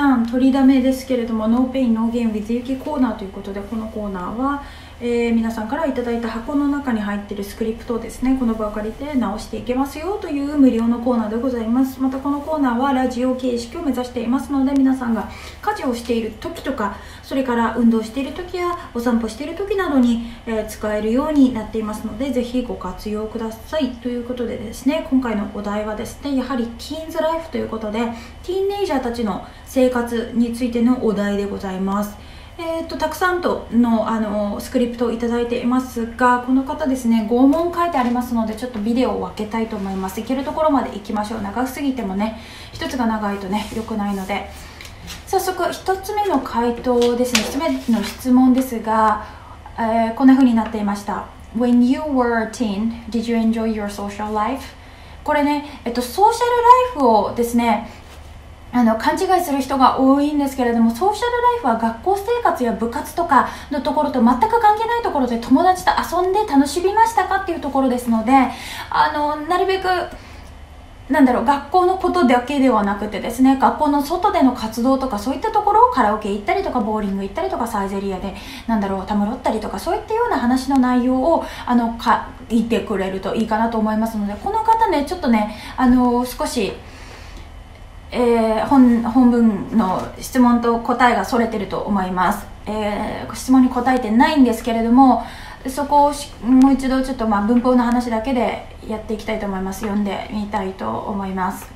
さん取りだめですけれどもノーペインノーゲーム with ゆきコーナーということでこのコーナーはえー、皆さんからいただいた箱の中に入っているスクリプトをですねこの場を借りて直していけますよという無料のコーナーでございます。またこのコーナーはラジオ形式を目指していますので皆さんが家事をしている時とかそれから運動している時やお散歩している時などに、え、使えるようになっていますのでぜひご活用くださいということでですね今回のお題はですねやはりティーンズライフということでティーンネイジャーたちの生活についてのお題でございます。えーと、たくさんとのあのスクリプトをいただいていますがこの方ですね拷問書いてありますのでちょっとビデオを分けたいと思います。いけるところまで行きましょう。長すぎてもね1つが長いとね良くないので。早速1つ目の回答ですね。1つ目の質問ですが、えー、こんな風になっていました。When you were a teen, did you enjoy your social life? これね、えっと、ソーシャルライフをですねあの勘違いする人が多いんですけれどもソーシャルライフは学校生活や部活とかのところと全く関係ないところで友達と遊んで楽しみましたかっていうところですのであのなるべくなんだろう学校のことだけではなくてですね学校の外での活動とかそういったところをカラオケ行ったりとかボーリング行ったりとかサイゼリアでなんだろうたむろったりとかそういったような話の内容をあのか言ってくれるといいかなと思いますのでこの方ねちょっとねあの少しえー、本本文の質問と答えがそれてると思います、えー、質問に答えてないんですけれどもそこをもう一度ちょっとまあ文法の話だけでやっていきたいと思います読んでみたいと思います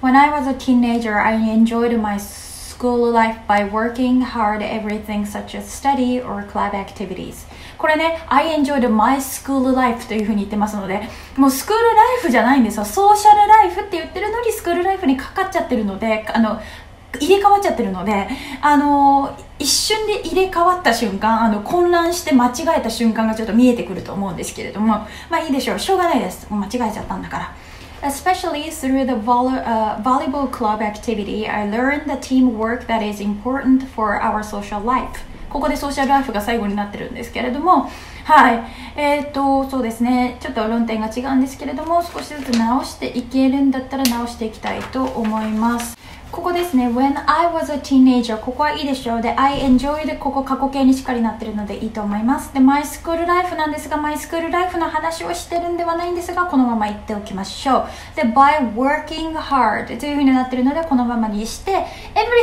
When I was a teenager I enjoyed my school life by working hard everything such as study or club activities これね I enjoyed my school life というふうに言ってますのでもうスクールライフじゃないんですよ。ソーシャルライフって言ってるのにスクールライフにかかっちゃってるのであの入れ替わっちゃってるので、あの一瞬で入れ替わった瞬間あの混乱して間違えた瞬間がちょっと見えてくると思うんですけれどもまあいいでしょう。しょうがないです。もう間違えちゃったんだから。Especially through the vol uh, volleyball club activity, I learned the teamwork that is important for our social life. ここでソーシャルライフが最後になってるんですけれども、はい。えっ、ー、と、そうですね。ちょっと論点が違うんですけれども、少しずつ直していけるんだったら直していきたいと思います。ここですね。When I was a teenager ここはいいでしょう。で、I enjoyed ここ過去形にしっかりなってるのでいいと思います。で、My School Life なんですが、My School Life の話をしてるんではないんですが、このまま言っておきましょう。で、By working hard というふうになってるので、このままにして、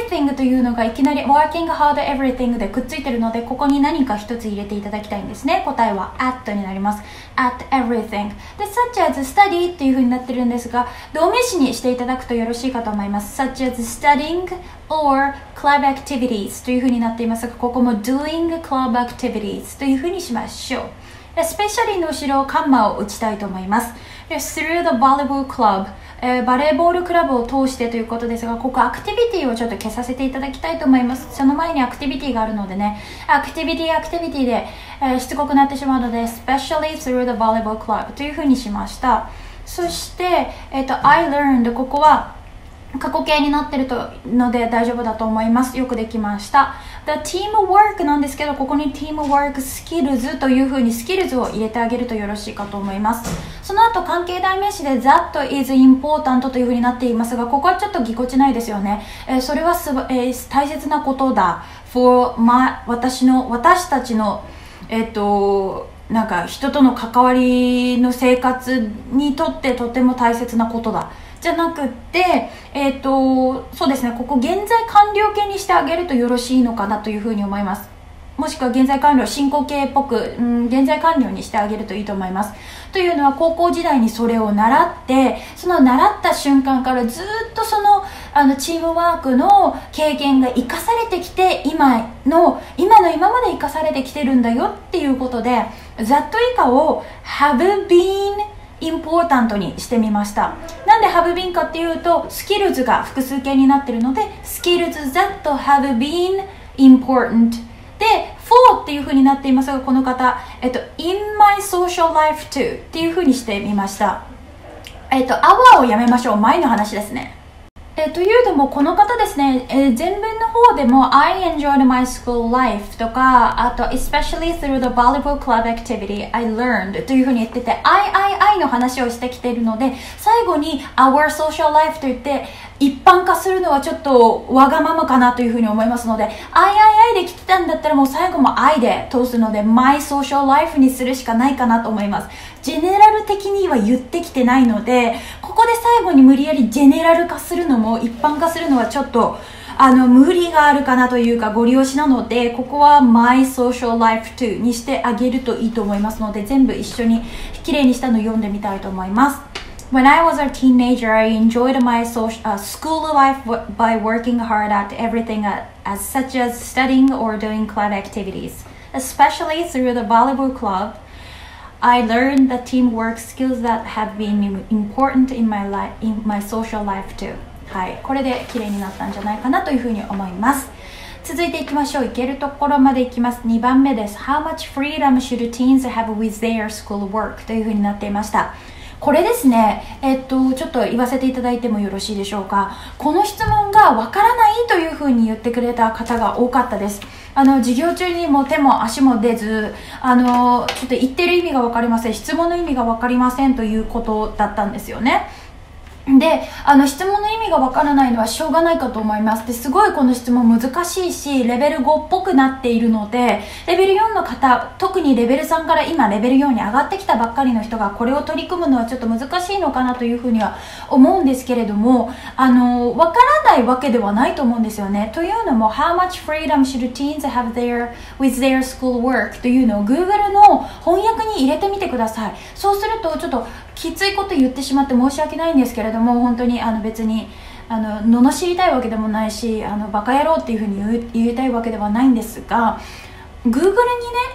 Everything というのがいきなり Working hard everything でくっついてるので、ここに何か一つ入れていただきたいんですね。答えは at になります。at everything で such as study っていう風になってるんですが動名詞にしていただくとよろしいかと思います such as studying or club activities という風になっていますがここも doing club activities という風にしましょう especially の後ろカンマを打ちたいと思います through the volleyball club えー、バレーボールクラブを通してということですが、ここアクティビティをちょっと消させていただきたいと思います。その前にアクティビティがあるのでね、アクティビティ、アクティビティで、えー、しつこくなってしまうので、especially through the volleyball club というふうにしました。そして、えっ、ー、と、I learned ここは過去形になってるとので大丈夫だと思います。よくできました。The teamwork なんですけど、ここに teamwork skills というふうにスキルズを入れてあげるとよろしいかと思います。その後関係代名詞で that is important というふうになっていますが、ここはちょっとぎこちないですよね。えー、それはす、えー、大切なことだ。for my 私の、私たちの、えっ、ー、と、なんか人との関わりの生活にとってとても大切なことだ。じゃなくって、えっ、ー、と、そうですね、ここ現在完了形にしてあげるとよろしいのかなというふうに思います。もしくは現在完了、進行形っぽく、うん、現在完了にしてあげるといいと思います。というのは高校時代にそれを習って、その習った瞬間からずっとその、あの、チームワークの経験が生かされてきて、今の、今の今まで生かされてきてるんだよっていうことで、ざっと以下を have been インポータントにしてみました。なんでハブビンかっていうとスキルズが複数形になってるのでスキルズ that have been important で for っていうふうになっていますがこの方、えっと、in my social life too っていうふうにしてみました。えっと our をやめましょう。前の話ですね。えー、というのも、この方ですね、えー、前文の方でも I enjoyed my school life とか、あと especially through the volleyball club activity I learned というふうに言ってて、I, I, I の話をしてきているので、最後に our social life と言って、一般化するのはちょっとわがままかなというふうに思いますので、あいあいあいで来てたんだったらもう最後も愛で通すので、マイソーシャルライフにするしかないかなと思います。ジェネラル的には言ってきてないので、ここで最後に無理やりジェネラル化するのも一般化するのはちょっと、あの無理があるかなというかご利用しなのでここは My Social Life 2にしてあげるといいと思いますので全部一緒にきれいにしたのを読んでみたいと思います When I was a teenager, I enjoyed my social, uh, school life by working hard at everything uh, as such as studying or doing club activities, especially through the volleyball club. I learned the teamwork skills that have been important in my life, in my social life too. はい、これで綺麗になったんじゃないかなというふうに思います。続いていきましょう。いけるところまでいきます。2番目です。How much freedom should teens have with their school work? というふうになっていました。 これですね、えっと、ちょっと言わせていただいてもよろしいでしょうか。この質問がわからないというふうに言ってくれた方が多かったです。あの、授業中にも手も足も出ず、あの、ちょっと言ってる意味が分かりません。質問の意味が分かりませんということだったんですよね。であの質問の意味がわからないのはしょうがないかと思います。ですごいこの質問難しいしレベル5っぽくなっているのでレベル4の方特にレベル3から今レベル4に上がってきたばっかりの人がこれを取り組むのはちょっと難しいのかなというふうには思うんですけれどもあのわからないわけではないと思うんですよね。というのも How much freedom should teens have their with their school work というのを Google の翻訳に入れてみてください。そうするとちょっときついこと言ってしまって申し訳ないんですけれども本当にあの別にあの罵りたいわけでもないしあのバカ野郎っていうふうに言いたいわけではないんですが Google にね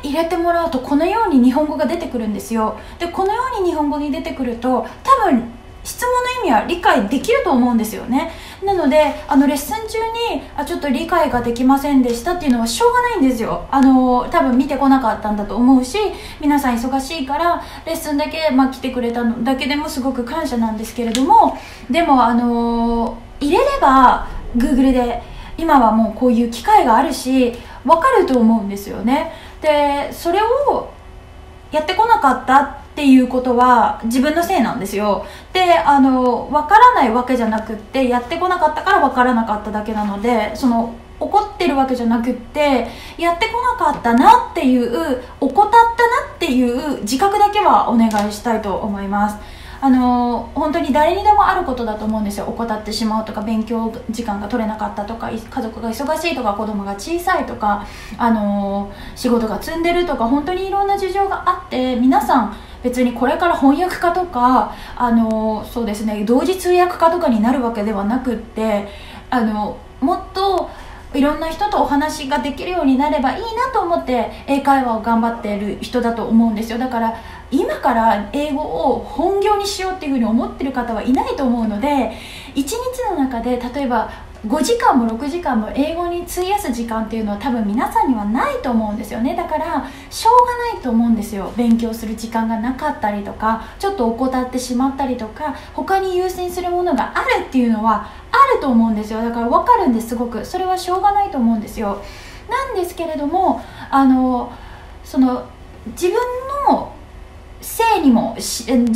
入れてもらうとこのように日本語が出てくるんですよ。でこのように日本語に出てくると多分質問の意味は理解できると思うんですよね。なのであのレッスン中にあちょっと理解ができませんでしたっていうのはしょうがないんですよ。あの多分見てこなかったんだと思うし皆さん忙しいからレッスンだけ、まあ、来てくれたのだけでもすごく感謝なんですけれどもでもあの入れれば Google で今はもうこういう機会があるし分かると思うんですよね。でそれをやってこなかったっていうことは自分のせいなんですよ。であの分からないわけじゃなくってやってこなかったから分からなかっただけなのでその怒ってるわけじゃなくってやってこなかったなっていう怠ったなっていう自覚だけはお願いしたいと思います。あの本当に誰にでもあることだと思うんですよ。怠ってしまうとか勉強時間が取れなかったとか家族が忙しいとか子供が小さいとかあの仕事が積んでるとか本当にいろんな事情があって皆さん別にこれから翻訳家とかあのそうですね同時通訳家とかになるわけではなくってあのもっといろんな人とお話ができるようになればいいなと思って英会話を頑張っている人だと思うんですよ。だから今から英語を本業にしようっていうふうに思ってる方はいないと思うので1日の中で例えば5時間も6時間も英語に費やす時間っていうのは多分皆さんにはないと思うんですよね。だからしょうがないと思うんですよ。勉強する時間がなかったりとかちょっと怠ってしまったりとか他に優先するものがあるっていうのはあると思うんですよ。だから分かるんですすごく。それはしょうがないと思うんですよ。なんですけれどもあのその自分のせいにも自分の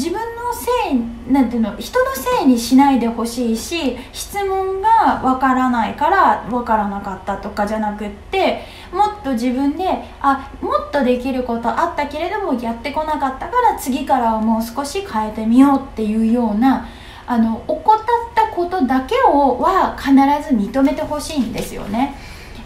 せいなんていうの人のせいにしないでほしいし質問がわからないからわからなかったとかじゃなくってもっと自分であもっとできることあったけれどもやってこなかったから次からはもう少し変えてみようっていうようなあの怠ったことだけをは必ず認めてほしいんですよね。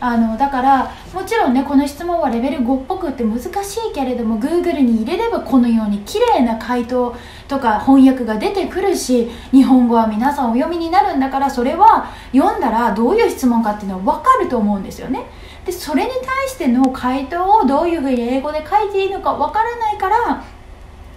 あのだからもちろんねこの質問はレベル5っぽくって難しいけれども Google に入れればこのように綺麗な回答とか翻訳が出てくるし日本語は皆さんお読みになるんだからそれは読んだらどういう質問かっていうのは分かると思うんですよね。でそれに対しての回答をどういうふうに英語で書いていいのか分からないから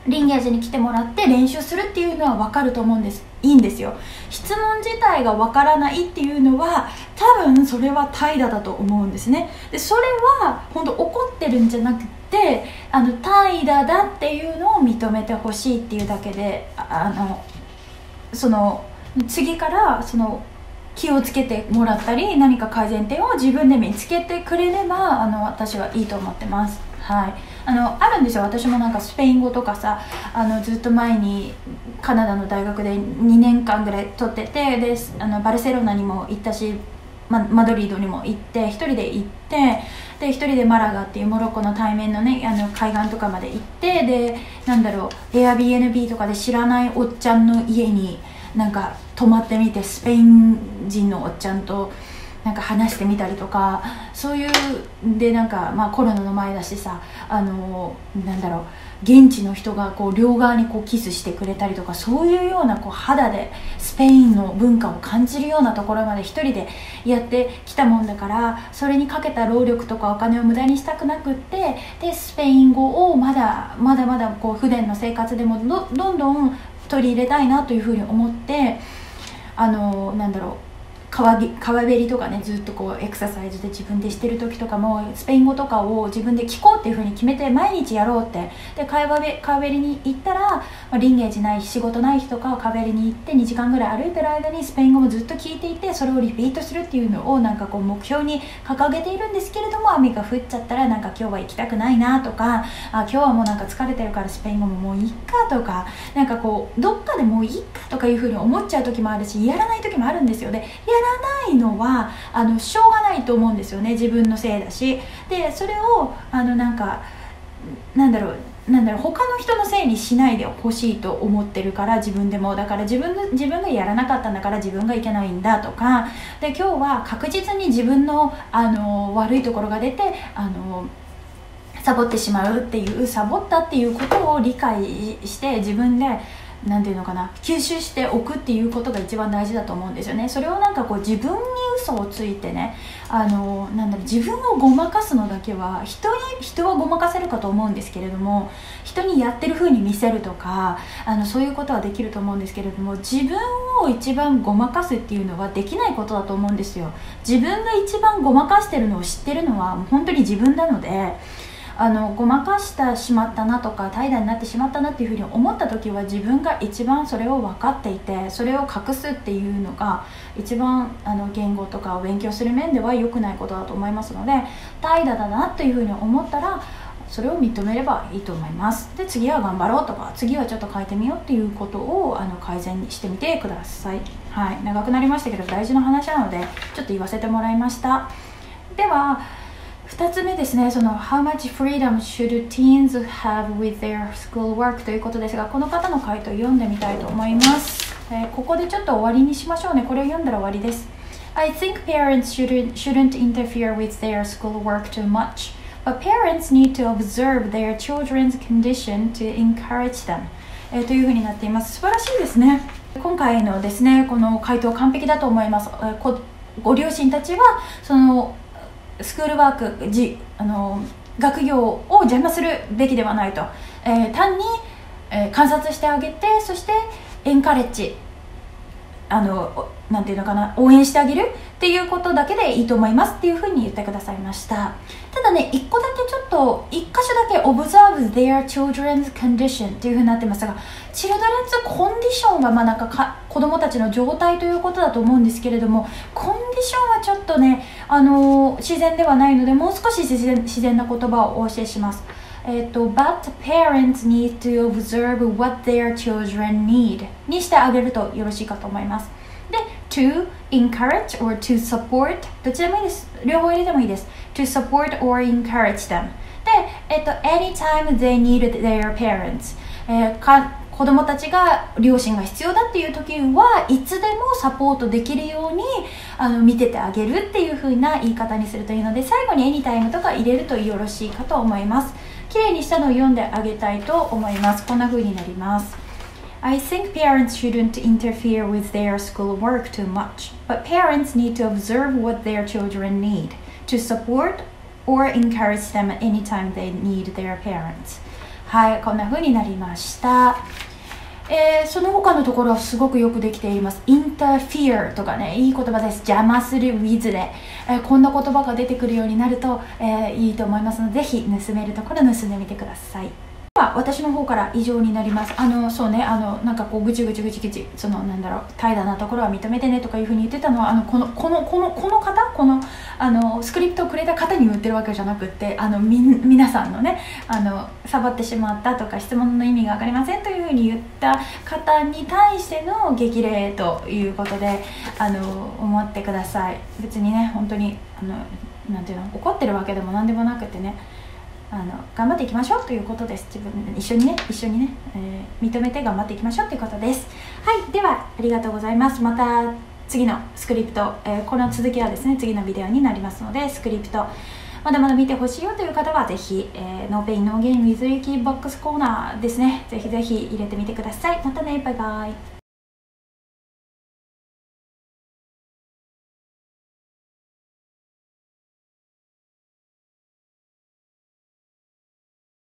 リンゲージに来てもらって練習するっていうのは分かると思うんです。いいんですよ。質問自体が分からないっていうのは多分それは怠惰だと思うんですね。でそれは本当怒ってるんじゃなくてあの怠惰だっていうのを認めてほしいっていうだけであのその次からその気をつけてもらったり何か改善点を自分で見つけてくれればあの私はいいと思ってます。はい。あのあるんですよ。私もなんかスペイン語とかさあのずっと前にカナダの大学で2年間ぐらい取っててであのバルセロナにも行ったしま、マドリードにも行って1人で行ってで1人でマラガっていうモロッコの対面のねあの海岸とかまで行ってでなんだろう Airbnb とかで知らないおっちゃんの家になんか泊まってみてスペイン人のおっちゃんとなんか話してみたりとかそういうでなんか、まあ、コロナの前だしさあのなんだろう現地の人がこう両側にこうキスしてくれたりとかそういうようなこう肌でスペインの文化を感じるようなところまで一人でやってきたもんだからそれにかけた労力とかお金を無駄にしたくなくってでスペイン語をまだまだまだこう不便な生活でもどどんどん取り入れたいなというふうに思ってあのなんだろう川川べりとかねずっとこうエクササイズで自分でしてる時とかもスペイン語とかを自分で聞こうっていうふうに決めて毎日やろうって。で川べ川べりに行ったら、まあ、リンゲージない仕事ない日とか川べりに行って2時間ぐらい歩いてる間にスペイン語もずっと聞いていてそれをリピートするっていうのをなんかこう目標に掲げているんですけれども雨が降っちゃったらなんか今日は行きたくないなとかあ今日はもうなんか疲れてるからスペイン語ももういいかとかなんかこうどっかでもういいかとかいうふうに思っちゃう時もあるしやらない時もあるんですよ。でやらないのはあのしょうがないと思うんですよね自分のせいだし。でそれをあのなんかなんだろうなんだろう他の人のせいにしないでほしいと思ってるから自分でも。だから自分の自分がやらなかったんだから自分がいけないんだとか。で今日は確実に自分のあの悪いところが出てあのサボってしまうっていうサボったっていうことを理解して自分で何て言うのかな吸収しておくっていうことが一番大事だと思うんですよね。それをなんかこう自分に嘘をついてねあのなんだろう自分をごまかすのだけは人に人はごまかせるかと思うんですけれども人にやってる風に見せるとかあのそういうことはできると思うんですけれども自分を一番ごまかすっていうのはできないことだと思うんですよ。自分が一番ごまかしてるのを知ってるのは本当に自分なのであのごまかしてしまったなとか怠惰になってしまったなっていうふうに思った時は自分が一番それを分かっていてそれを隠すっていうのが一番あの言語とかを勉強する面では良くないことだと思いますので怠惰だなというふうに思ったらそれを認めればいいと思います。で次は頑張ろうとか次はちょっと変えてみようっていうことをあの改善にしてみてください。はい。長くなりましたけど大事な話なのでちょっと言わせてもらいました。では2つ目ですねその How much freedom should teens have with their schoolwork ということですがこの方の回答を読んでみたいと思います、えー、ここでちょっと終わりにしましょうねこれを読んだら終わりです I think parents shouldn't, shouldn't interfere with their schoolwork too much but parents need to observe their children's condition to encourage them、えー、というふうになっています素晴らしいですね今回のですねこの回答完璧だと思います、えー、ご両親たちはそのスクールワークじあの学業を邪魔するべきではないと、えー、単に、えー、観察してあげてそしてエンカレッジあのなんていうのかな応援してあげるっていうことだけでいいと思いますっていうふうに言ってくださいました。ただね一個だけちょっと一箇所だけ observe their children's condition っていうふうになってますが children's condition はまあなんかか子供たちの状態ということだと思うんですけれどもコンディションはちょっとねあの自然ではないのでもう少し自然自然な言葉をお教えしますえっ、と、but parents need to observe what their children need にしてあげるとよろしいかと思います。で、to encourage or to support どちらもいいです。両方入れてもいいです。to support or encourage them で、えっ、と、anytime they need their parents、えー、か子供たちが両親が必要だっていう時はいつでもサポートできるようにあの見ててあげるっていう風な言い方にするというので最後に anytime とか入れるとよろしいかと思います綺麗にしたのを読んであげたいと思いますこんな風になります I think parents shouldn't interfere with their schoolwork too much, but parents need to observe what their children need to support or encourage them anytime they need their parents. はい、こんな風になりました。えー、その他のところはすごくよくできています。インターフィアとかね、いい言葉です。邪魔する with で、えー、こんな言葉が出てくるようになると、えー、いいと思いますので、ぜひ盗めるところ盗んでみてください。は私の方から以上になります。あのそうねあのなんかこうぐちぐちぐちぐちそのなんだろう怠惰なところは認めてねとかいうふうに言ってたのはあのこのこのこのこの方このあのスクリプトをくれた方に言ってるわけじゃなくってあのみ皆さんのねあのサボってしまったとか質問の意味が分かりませんというふうに言った方に対しての激励ということであの思ってください。別にね本当にあのなんていうの怒ってるわけでも何でもなくてね。あの頑張っていきましょうということです。自分一緒にね一緒にね、えー、認めて頑張っていきましょうということです。はいではありがとうございます。また次のスクリプト、えー、この続きはですね次のビデオになりますのでスクリプトまだまだ見てほしいよという方はぜひ、えー、 no pain no gain with Riki Box コーナーですね。ぜひぜひ入れてみてください。またねバイバイ。